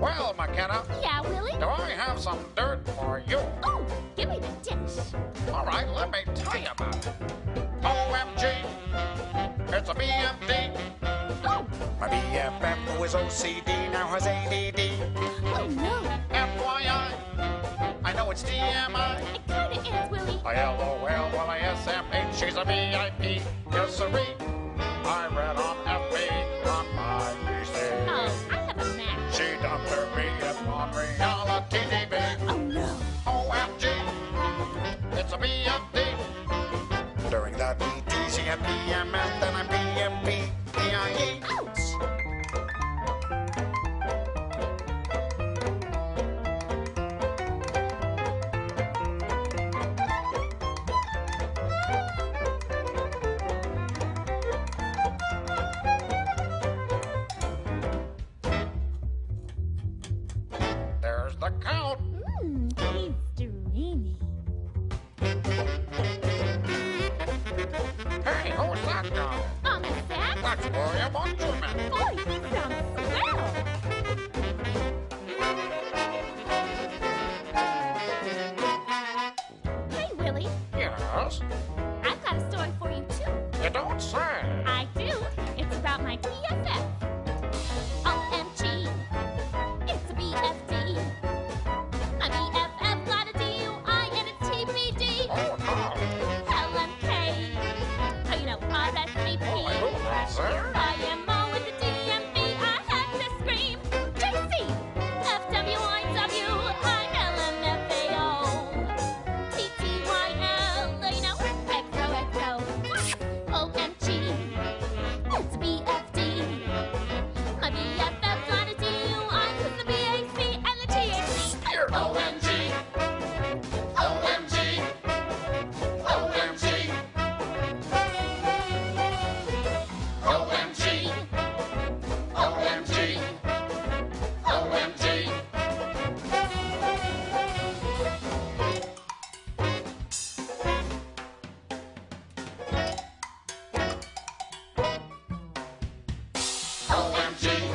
Well, McKenna, Yeah, Willie? do I have some dirt for you? Oh, give me the dish. All right, let me tell you about it. OMG, it's a BMD. Oh, My BFF who is OCD now has ADD. oh no. FYI, I know it's TMI. It kinda is, Willie. I LOL while I VIP. Yes, sirree. I read on FB on my PC. Oh, I have a Mac. She Dr. me on reality TV. Oh no. OMG, it's a BMD. During the BTC and PMS, the count. Mmm, he's dreamy. Hey, who's that? On the sax? That's William Unterman. Boy, he sounds swell. Hey, Willie. Yes, I've got a story for you, too. you don't say. OMG. OMG. OMG. OMG. OMG. OMG. OMG.